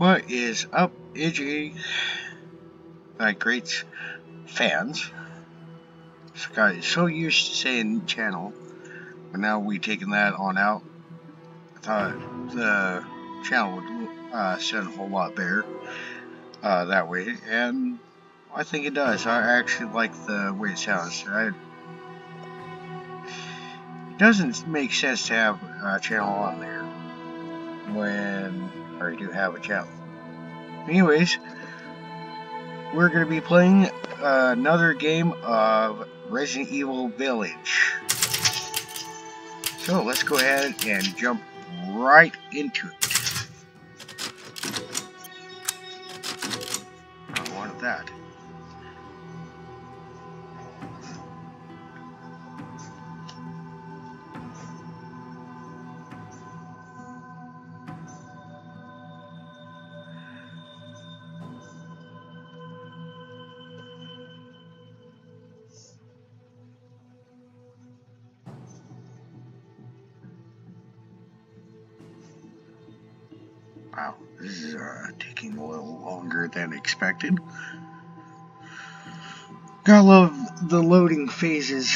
What is up, Iggy? My great fans. This guy is so used to saying channel, but now we taking that on out. I thought the channel would uh, sound a whole lot better uh, that way, and I think it does. I actually like the way it sounds. I, it doesn't make sense to have a channel on there when Already do have a channel. Anyways, we're going to be playing another game of Resident Evil Village. So let's go ahead and jump right into it. I wanted that. This is uh, taking a little longer than expected. Gotta love the loading phases.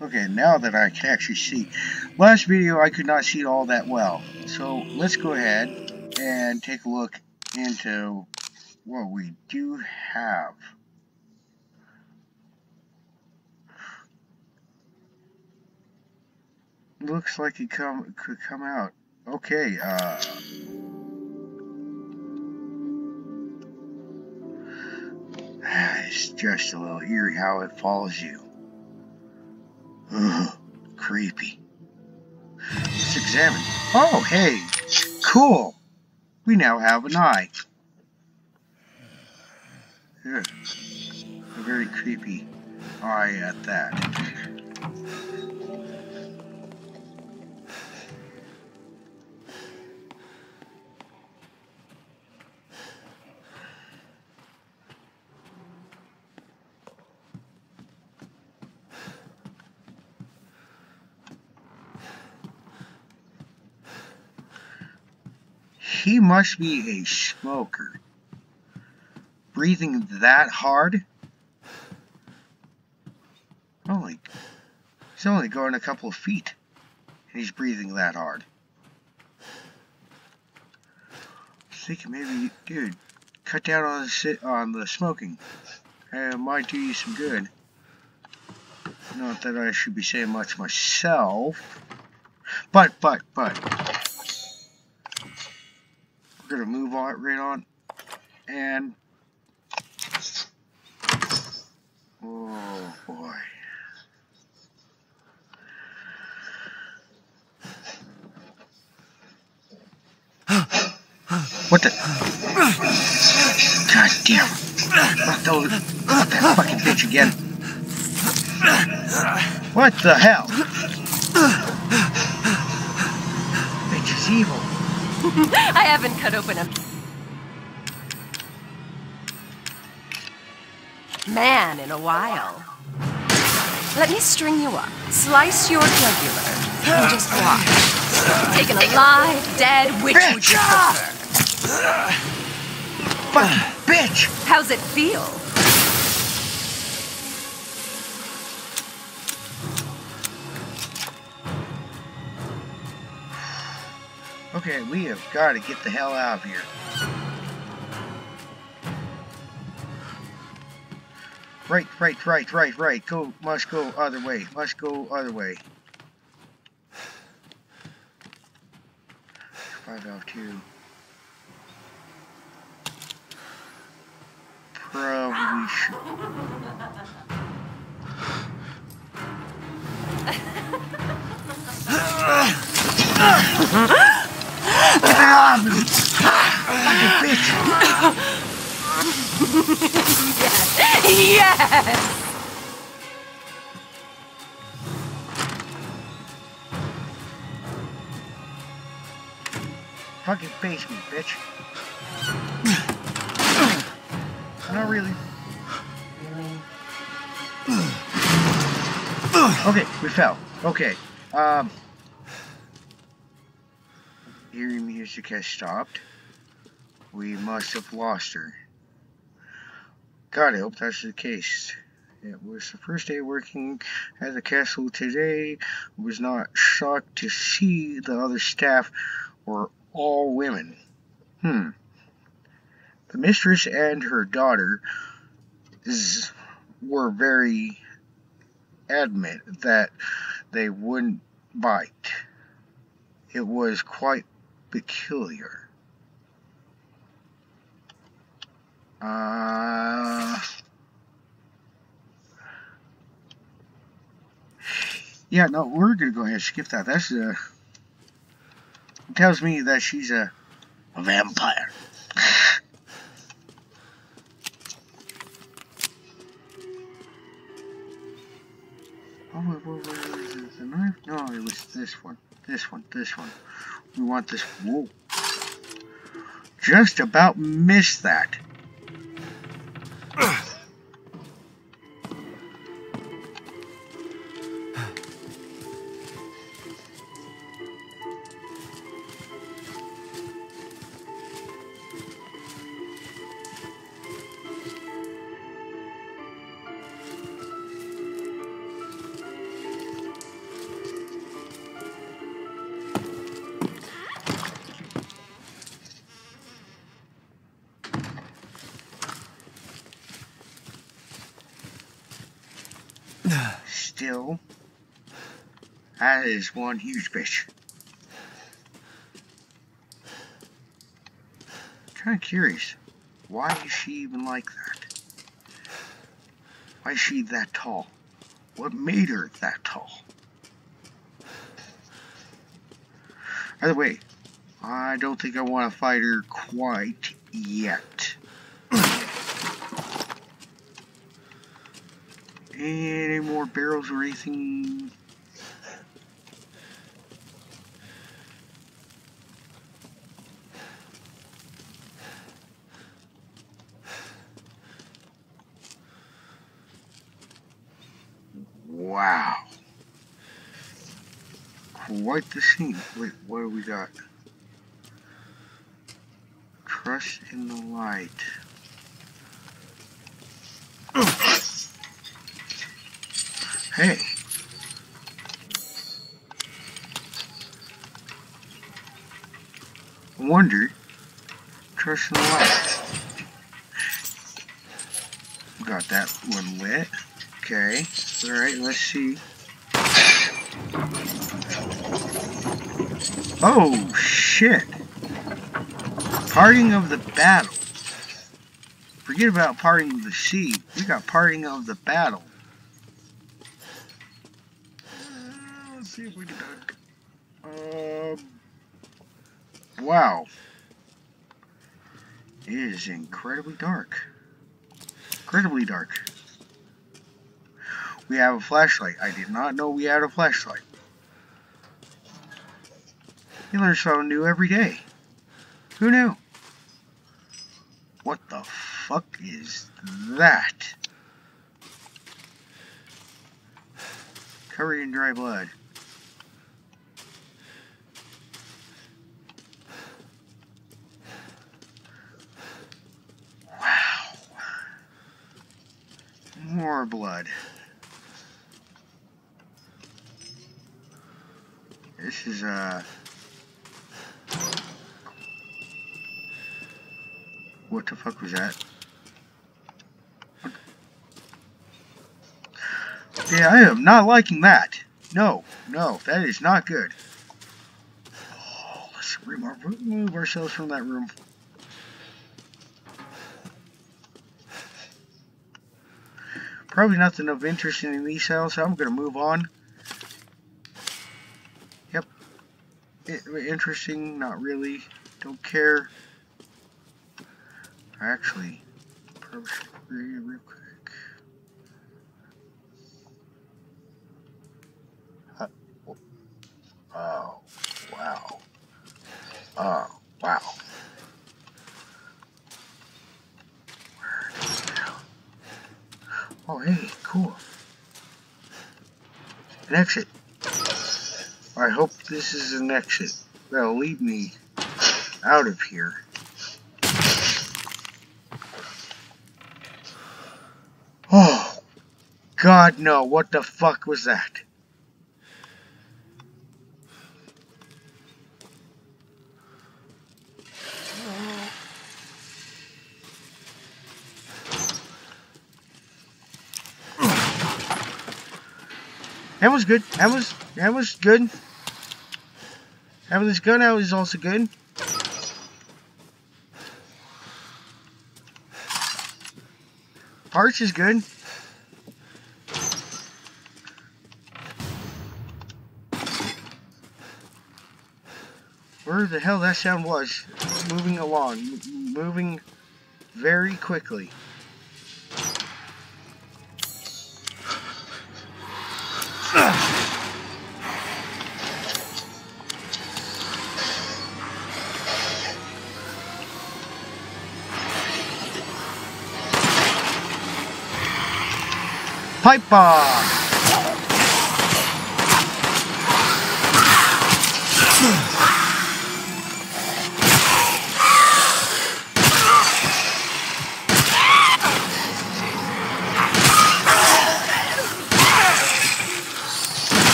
Okay, now that I can actually see. Last video I could not see it all that well. So let's go ahead and take a look into what we do have. Looks like it come could come out. Okay, uh It's just a little eerie how it follows you. Ugh, creepy. Let's examine. Oh, hey, cool. We now have an eye. Yeah. A very creepy eye at that. He must be a smoker. Breathing that hard? Only, he's only going a couple of feet, and he's breathing that hard. I think maybe, dude, cut down on the on the smoking. It might do you some good. Not that I should be saying much myself, but but but gonna move on right on. And oh boy. What the? God damn. Not those not that fucking bitch again. What the hell? Bitch is evil I haven't cut open a man in a while. Let me string you up, slice your jugular, and just watch. Taken alive, dead, which would you prefer? fucking bitch How's it feel? Okay, we have got to get the hell out of here. Right, right, right, right, right. Go, must go other way. Must go other way. Five out two. Probably should. Get of me! Fucking bitch! Yes! Fucking face me, bitch. Not really. Okay, we fell. Okay. Um. Hearing music has stopped. We must have lost her. God, I hope that's the case. It was the first day working at the castle today. I was not shocked to see the other staff were all women. Hmm. The mistress and her daughter were very adamant that they wouldn't bite. It was quite peculiar. Uh, yeah, no, we're gonna go ahead and skip that. That's a tells me that she's a, a vampire. Oh, wait, wait, wait, the knife? No, it was this one. This one, this one. We want this. Whoa. Just about missed that. Still, that is one huge bitch. Kind of curious. Why is she even like that? Why is she that tall? What made her that tall? By the way, I don't think I want to fight her quite yet. Any more barrels racing? Wow. Quite the scene. Wait, what do we got? Trust in the light. Hey. Wonder. Trust in the light. Got that one lit. Okay. Alright, let's see. Oh, shit. Parting of the battle. Forget about parting of the sea. We got parting of the battle. Uh, let's see if we can. Um. Wow. It is incredibly dark. Incredibly dark. We have a flashlight. I did not know we had a flashlight. You learn something new every day. Who knew? What the fuck is that? Covered in dry blood. More blood. This is, uh... What the fuck was that? Yeah, I am not liking that. No, no, that is not good. Oh, let's remove ourselves from that room. Probably nothing of interest in these cells, so I'm going to move on. Yep. interesting, not really. Don't care. Actually, probably read real quick. Uh, oh, wow. Oh, wow. Oh, hey, cool. An exit. I hope this is an exit that'll lead me out of here. Oh, God, no. What the fuck was that? That was good. That was that was good. Having this gun out is also good. Parts is good. Where the hell that sound was? Moving along. Moving very quickly. ハイパー。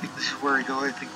Think this is where I go. I think.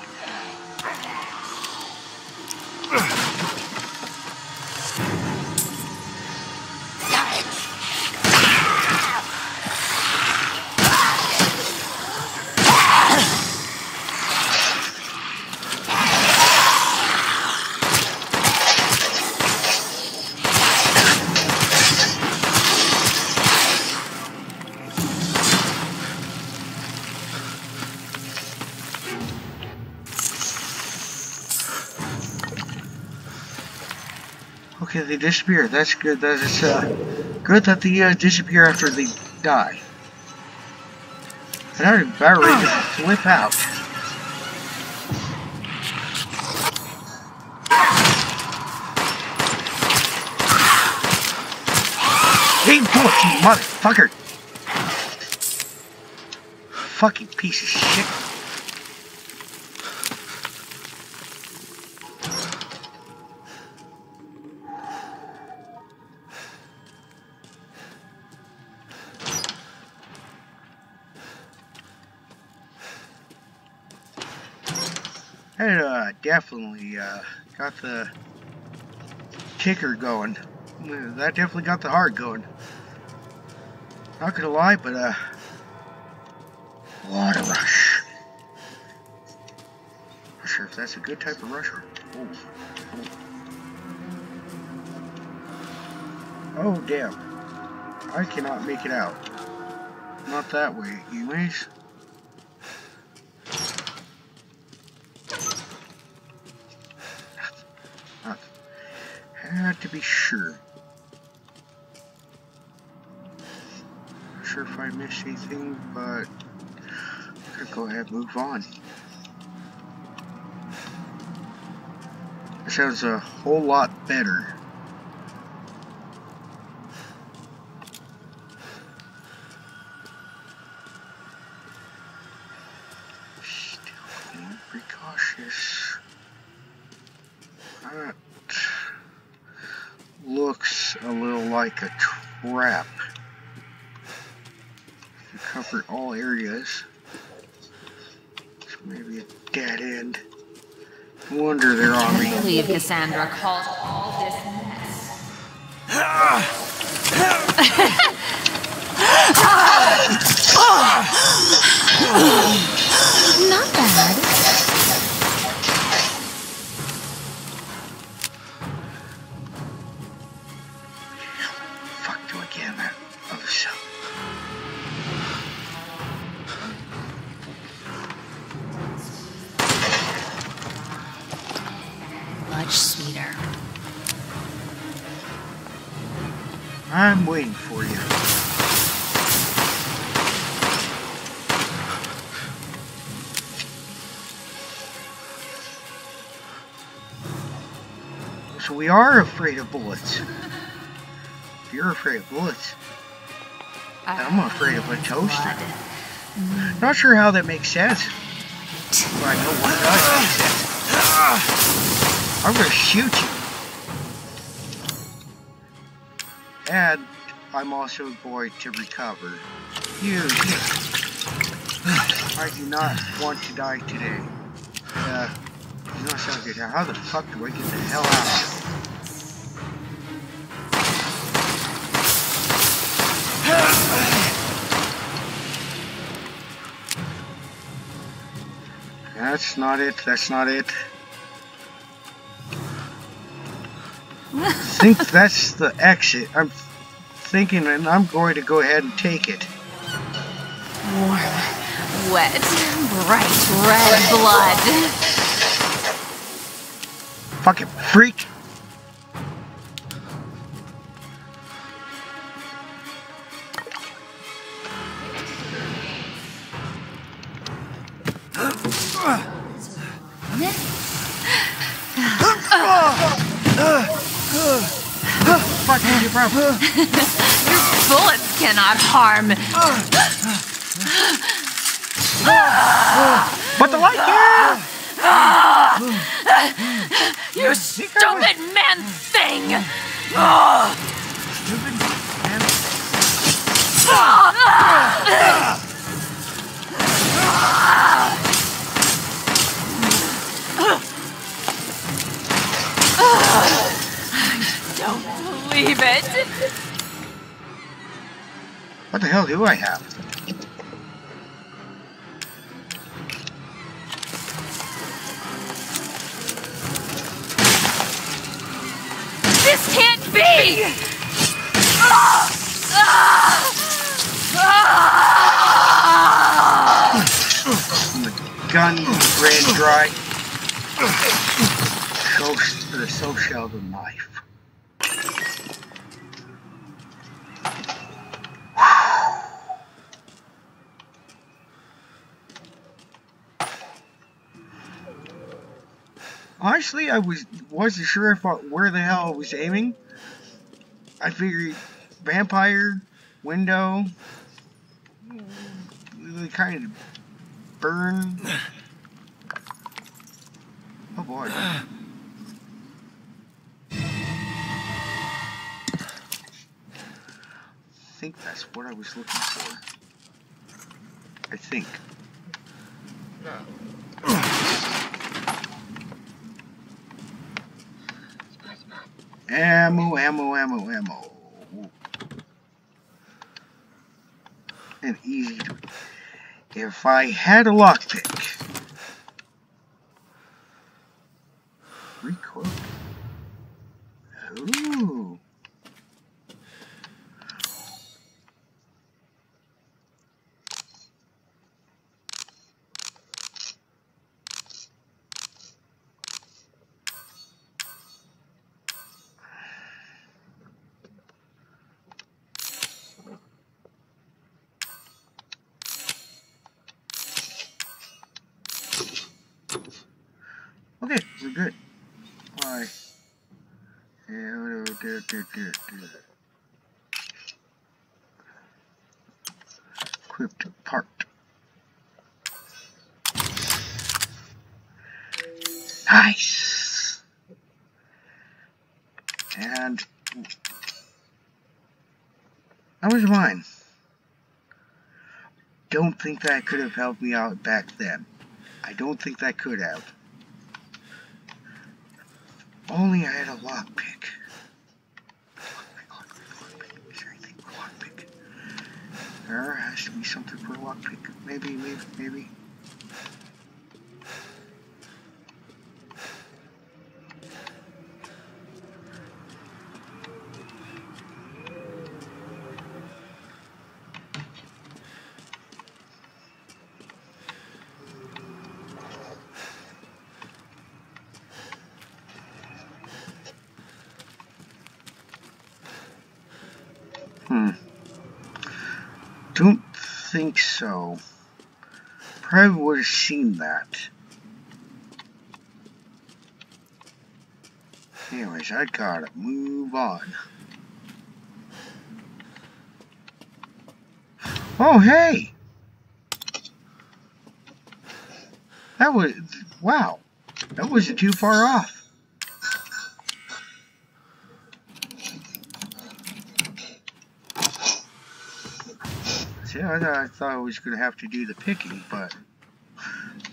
They disappear. That's good. That is uh, good that they uh, disappear after they die. About ready to flip out. Hey, book, you motherfucker! Fucking piece of shit. Definitely uh, got the kicker going. That definitely got the heart going. Not gonna lie, but uh, what a rush. Not sure if that's a good type of rush or. Oh, oh. oh damn! I cannot make it out. Not that way, anyways. Had to be sure. Not sure if I missed anything, but I'm gonna go ahead and move on. This sounds a whole lot better. Still being precautious. That looks a little like a trap. You cover all areas. So maybe a dead end. No wonder they're on me. I believe Cassandra caused all this mess. Not bad. I'm waiting for you. So we are afraid of bullets. If you're afraid of bullets, I'm afraid of a toaster. Not sure how that makes sense. But I know one does make sense. I'm gonna shoot you. And I'm also going to recover. You. I do not want to die today. Uh, not good. How the fuck do I get the hell out? That's not it. That's not it. I think that's the exit. I'm thinking, and I'm going to go ahead and take it. Warm, wet, bright red blood. Fucking freak. Fuck you. Bullets cannot harm. But the light, yeah! You stupid man thing! Believe it. What the hell do I have? This can't be! The gun ran dry. So, so shall the knife. Honestly, I was wasn't sure if I, where the hell I was aiming. I figured vampire, window, really kind of burn. Oh boy. I think that's what I was looking for. I think. Ammo, ammo, ammo, ammo. And easy to. If I had a lockpick. Requote. Ooh. Okay, we're good. Alright. Yeah, whatever, good, good, good, good. Equipped part. Nice! And that was mine. Don't think that could have helped me out back then. I don't think that could have. Only I had a lockpick. There has to be something for a lockpick. Maybe, maybe, maybe. Hmm. Don't think so. Probably would have seen that. Anyways, I gotta move on. Oh, hey! That was, wow, that wasn't too far off. See, I thought, I thought I was going to have to do the picking, but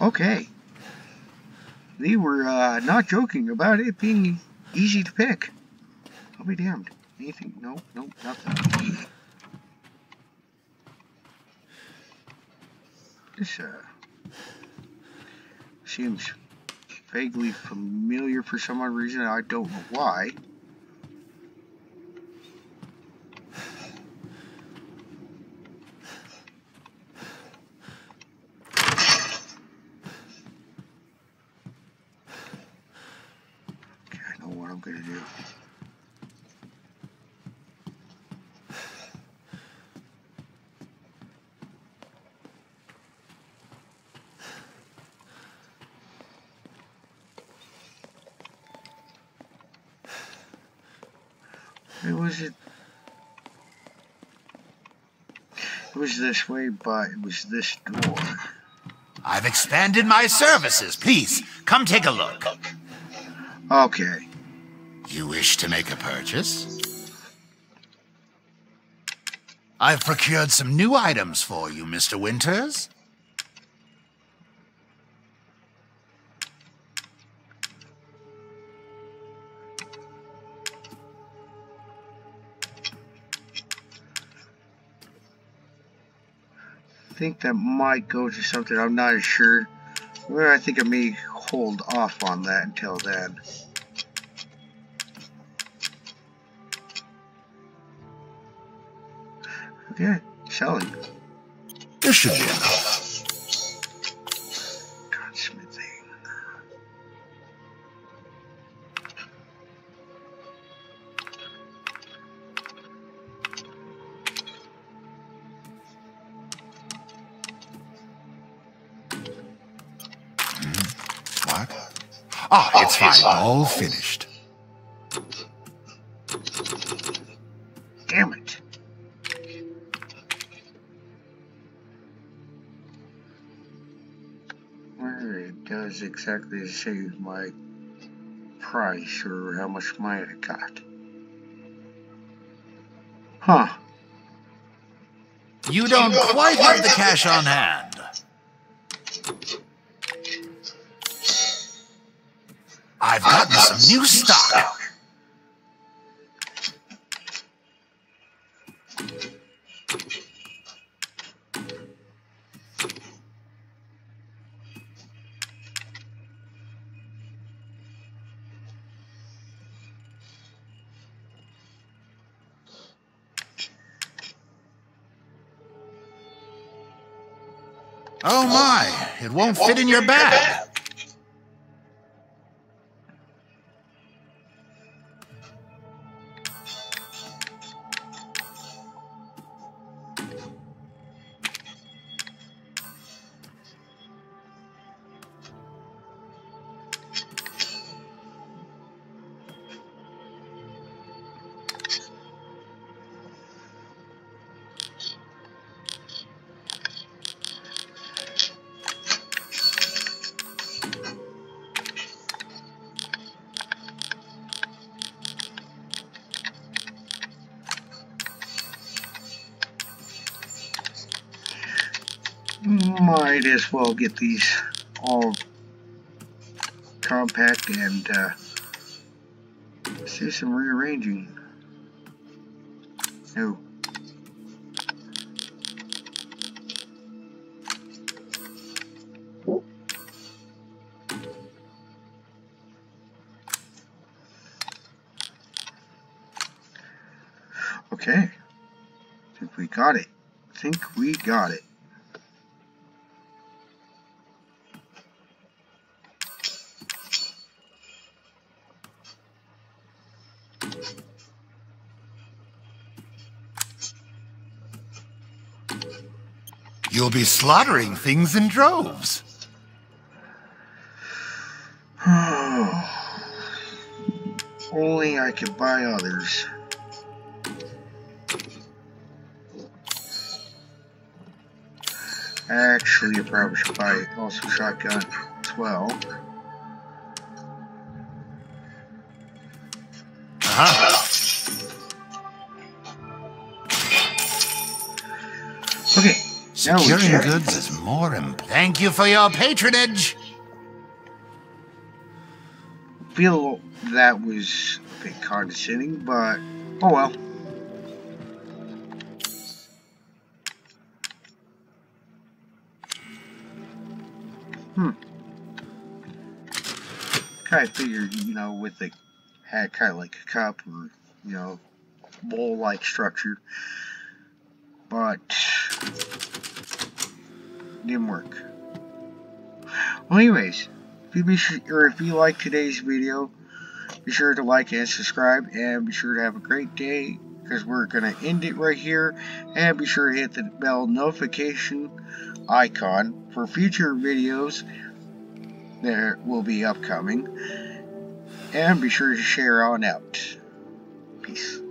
okay. They were uh, not joking about it being easy to pick. I'll be damned. Anything? No, no, nothing. This uh, seems vaguely familiar for some odd reason. I don't know why. Okay, I know what I'm gonna do. It was it. It was this way, but it was this door. I've expanded my services. Please, come take a look. Okay. You wish to make a purchase? I've procured some new items for you, Mr. Winters. Think that might go to something. I'm not sure. Well, I think I may hold off on that until then. Okay, selling. This should be enough. Ah, it's fine. All finished. Damn it. Where it does exactly say my price or how much money I got. Huh. You don't quite have the cash on hand. New stock. Oh my, it won't fit in your bag. Might as well get these all compact and uh, do some rearranging. No. Okay. I think we got it. I think we got it. You'll be slaughtering things in droves. Only I could buy others. Actually, you probably should buy also shotgun 12. Securing goods is more important. Thank you for your patronage. feel that was a bit condescending, but oh well. Hmm. Kind of figured, you know, with the had kind of like a cup or you know bowl-like structure, but didn't work. Well, anyways, if you be sure, or if you like today's video, be sure to like and subscribe, and be sure to have a great day, because we're gonna end it right here, and be sure to hit the bell notification icon for future videos that will be upcoming, and be sure to share on out. Peace.